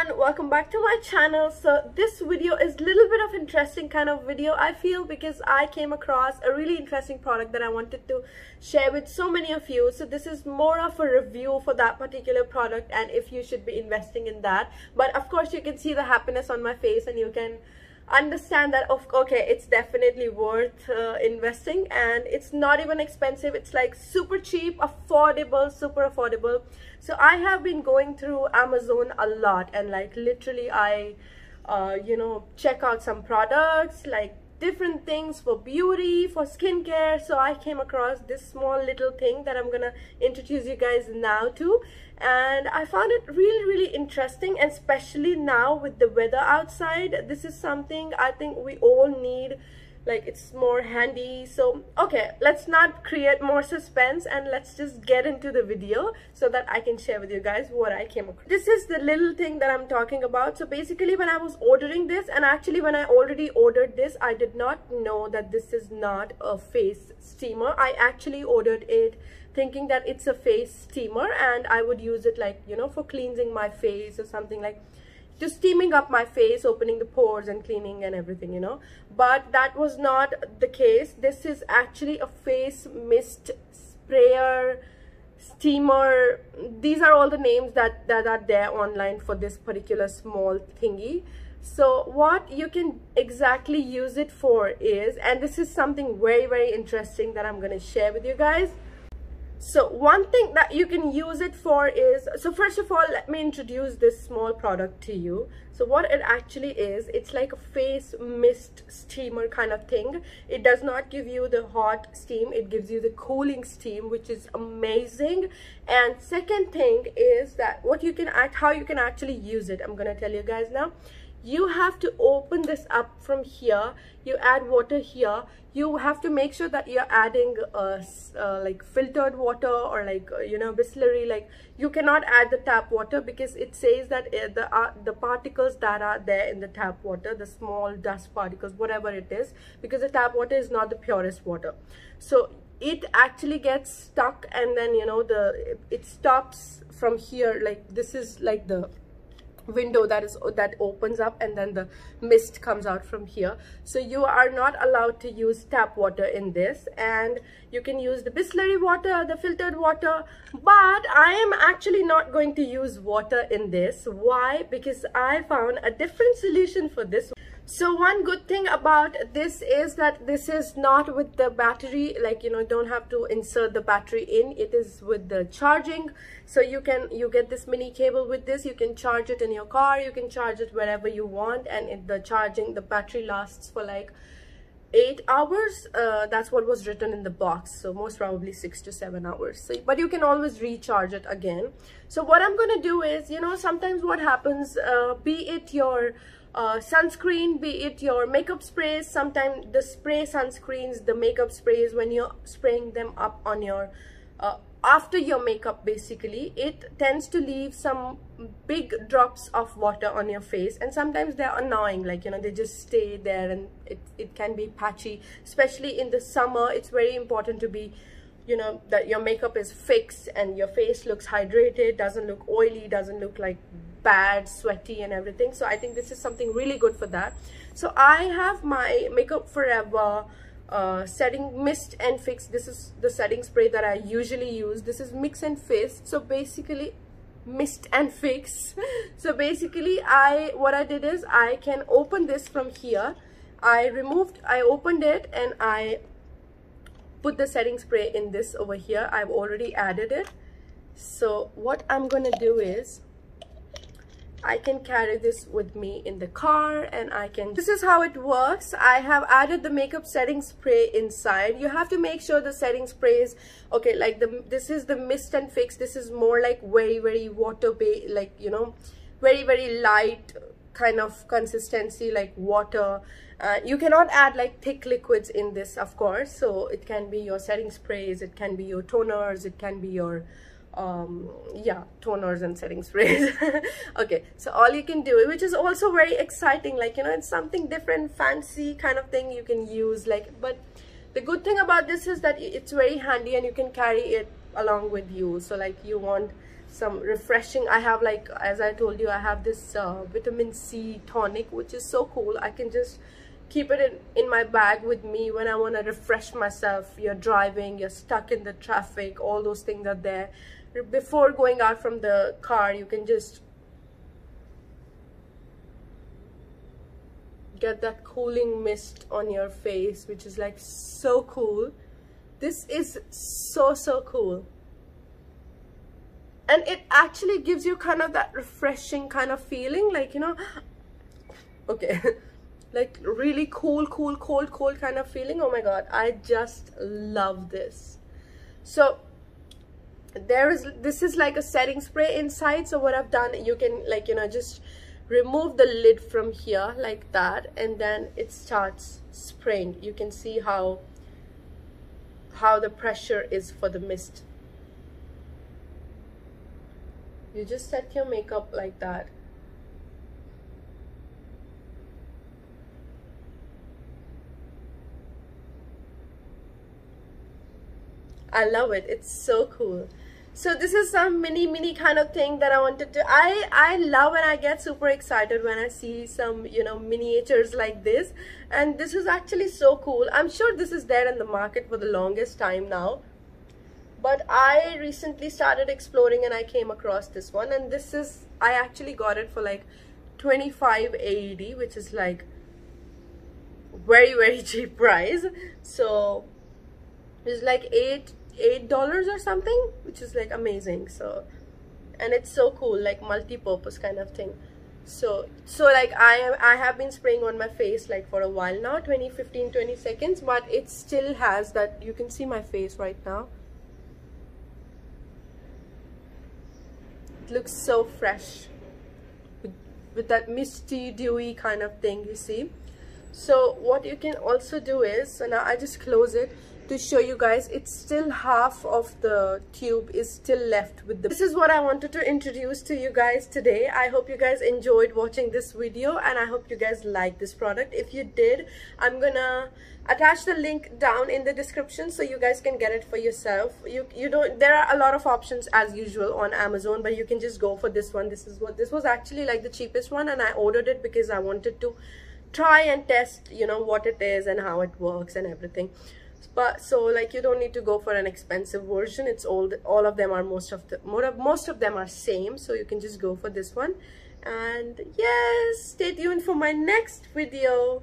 everyone welcome back to my channel. So this video is a little bit of interesting kind of video i feel because i came across a really interesting product that i wanted to share with so many of you. So this is more of a review for that particular product and if you should be investing in that. But of course you can see the happiness on my face and you can understand that of okay it's definitely worth uh, investing and it's not even expensive. It's like super cheap affordable super affordable. So i have been going through amazon a lot and like literally i uh, you know check out some products like different things for beauty for skincare. So i came across this small little thing that i'm gonna introduce you guys now to and i found it really really interesting and especially now with the weather outside. This is something i think we all need like it's more handy. So okay let's not create more suspense and let's just get into the video so that i can share with you guys what i came across. This is the little thing that i'm talking about. So basically when i was ordering this and actually when i already ordered this i did not know that this is not a face steamer. I actually ordered it thinking that it's a face steamer and i would use it like you know for cleansing my face or something like just steaming up my face opening the pores and cleaning and everything you know. But that was not the case. This is actually a face mist sprayer steamer. These are all the names that that are there online for this particular small thingy. So what you can exactly use it for is and this is something very very interesting that i'm going to share with you guys so one thing that you can use it for is so first of all let me introduce this small product to you. So what it actually is it's like a face mist steamer kind of thing. It does not give you the hot steam it gives you the cooling steam which is amazing. And second thing is that what you can act how you can actually use it. I'm gonna tell you guys now you have to open this up from here. You add water here. You have to make sure that you're adding uh, uh, like filtered water or like uh, you know Bisleri. Like you cannot add the tap water because it says that uh, the uh, the particles that are there in the tap water the small dust particles whatever it is because the tap water is not the purest water. So it actually gets stuck and then you know the it stops from here. Like this is like the window that is that opens up and then the mist comes out from here. So you are not allowed to use tap water in this. And you can use the Bisleri water the filtered water. But I am actually not going to use water in this. Why? Because I found a different solution for this so one good thing about this is that this is not with the battery like you know don't have to insert the battery in. It is with the charging. So you can you get this mini cable with this. You can charge it in your car. You can charge it wherever you want. And it, the charging the battery lasts for like eight hours uh, that's what was written in the box. So most probably six to seven hours so but you can always recharge it again. So what i'm going to do is you know sometimes what happens uh, be it your uh, sunscreen be it your makeup sprays sometimes the spray sunscreens the makeup sprays when you're spraying them up on your uh, after your makeup basically it tends to leave some big drops of water on your face. And sometimes they're annoying like you know they just stay there and it, it can be patchy. Especially in the summer it's very important to be you know that your makeup is fixed and your face looks hydrated doesn't look oily doesn't look like bad sweaty and everything. So i think this is something really good for that. So i have my makeup forever uh, setting mist and fix this is the setting spray that i usually use. This is mix and fix so basically mist and fix. So basically i what i did is i can open this from here. I removed i opened it and i put the setting spray in this over here. I've already added it. So what i'm gonna do is I can carry this with me in the car and I can this is how it works. I have added the makeup setting spray inside. You have to make sure the setting spray is okay like the this is the mist and fix. This is more like very very water based like you know very very light kind of consistency like water. Uh, you cannot add like thick liquids in this of course. So it can be your setting sprays it can be your toners it can be your um yeah toners and setting sprays. Okay so all you can do which is also very exciting like you know it's something different fancy kind of thing you can use like but the good thing about this is that it's very handy and you can carry it along with you. So like you want some refreshing i have like as i told you i have this uh, vitamin c tonic which is so cool. I can just keep it in, in my bag with me when i want to refresh myself. You're driving you're stuck in the traffic all those things are there before going out from the car you can just get that cooling mist on your face which is like so cool. This is so so cool. And it actually gives you kind of that refreshing kind of feeling like you know okay like really cool cool cold cold kind of feeling. Oh my god i just love this. So there is this is like a setting spray inside. So what i've done you can like you know just remove the lid from here like that and then it starts spraying. You can see how how the pressure is for the mist. You just set your makeup like that I love it. It's so cool. So this is some mini mini kind of thing that i wanted to i i love and i get super excited when i see some you know miniatures like this. And this is actually so cool. I'm sure this is there in the market for the longest time now. But i recently started exploring and i came across this one. And this is i actually got it for like 25 AED which is like very very cheap price. So it's like eight eight dollars or something which is like amazing so. And it's so cool like multi-purpose kind of thing. So so like i am i have been spraying on my face like for a while now 20 15 20 seconds but it still has that you can see my face right now. It looks so fresh with, with that misty dewy kind of thing you see. So what you can also do is so now i just close it to show you guys it's still half of the tube is still left with the this is what i wanted to introduce to you guys today. I hope you guys enjoyed watching this video and i hope you guys like this product. If you did i'm gonna attach the link down in the description so you guys can get it for yourself. You you don't there are a lot of options as usual on amazon but you can just go for this one. This is what this was actually like the cheapest one and i ordered it because i wanted to try and test you know what it is and how it works and everything but so like you don't need to go for an expensive version. It's all all of them are most of the more of, most of them are same so you can just go for this one. And yes stay tuned for my next video